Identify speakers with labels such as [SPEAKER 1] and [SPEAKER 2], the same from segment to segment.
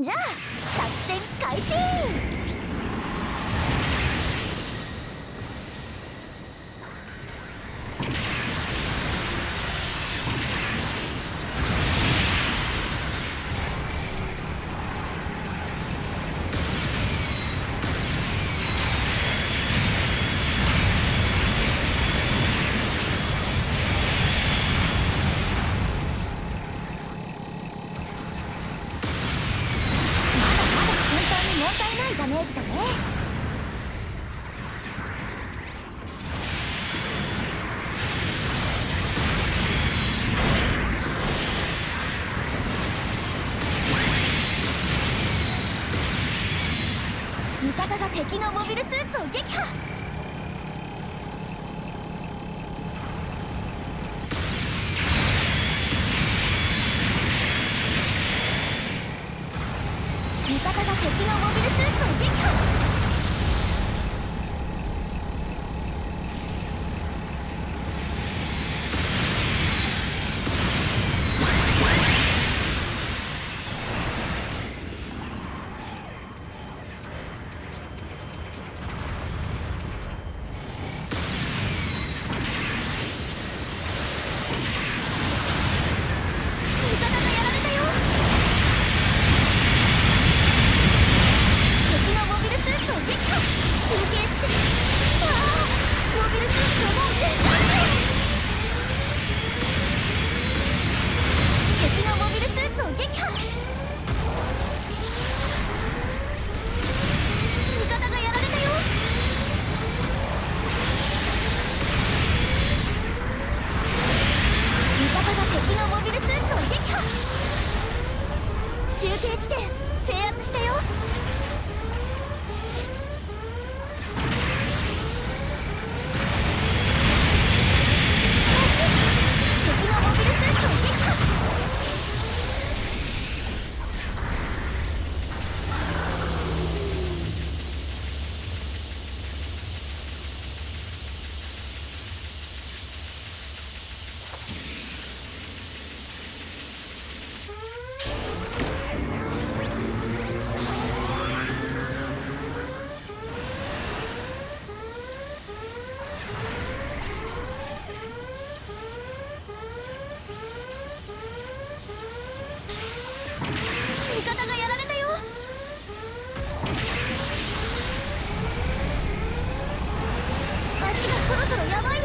[SPEAKER 1] じゃあ作戦開始！味方が敵のモビルスーツを撃破。味方が敵のモビルスーツを撃破。ろやばい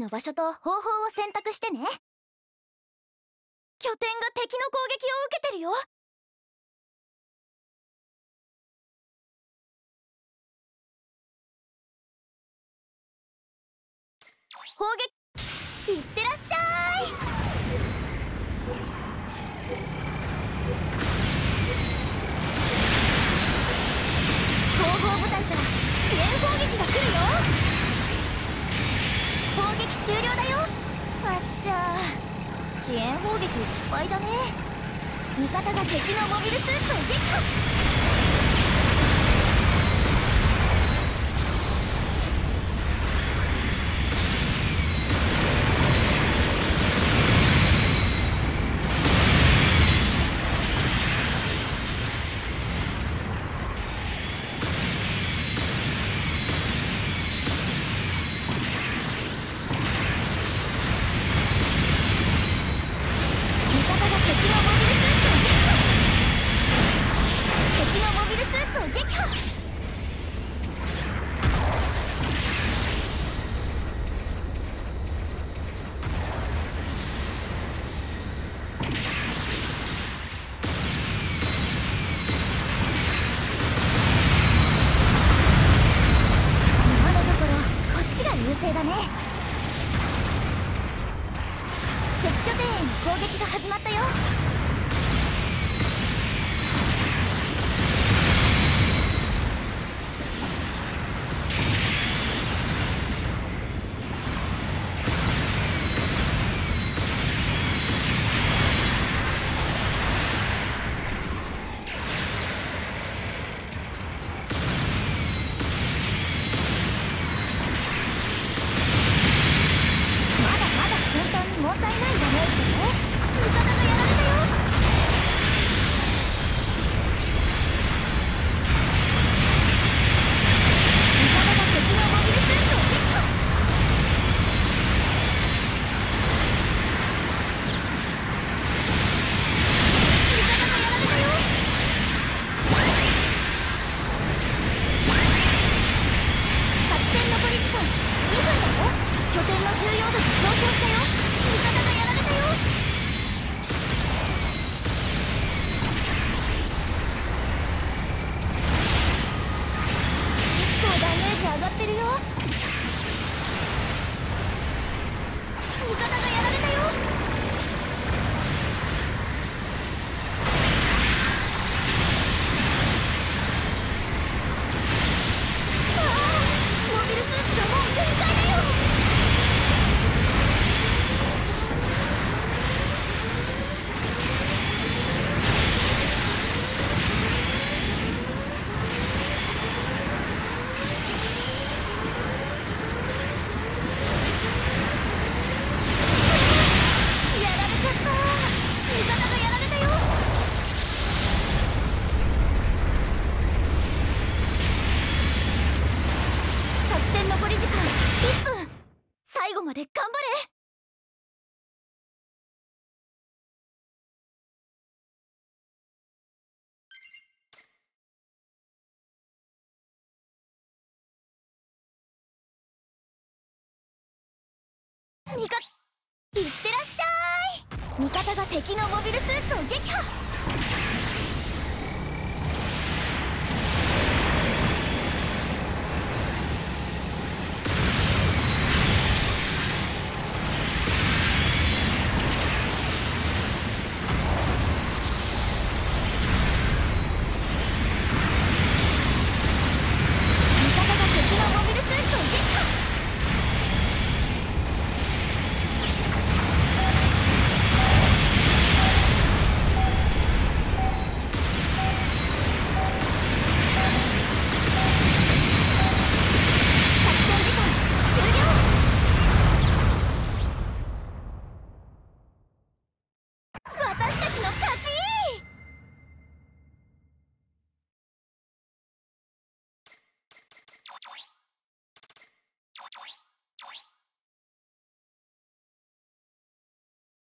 [SPEAKER 1] の場所と方法を選択してね。拠点が敵の攻撃を受けてるよ。砲撃いってらっしゃい。支援砲撃失敗だね。味方が敵のモビルスーツを撃破。ダメージ上がってるよ。味方がやられたよ。まで頑張れ。いってらっしゃい。味方が敵のモビルスーツを撃破。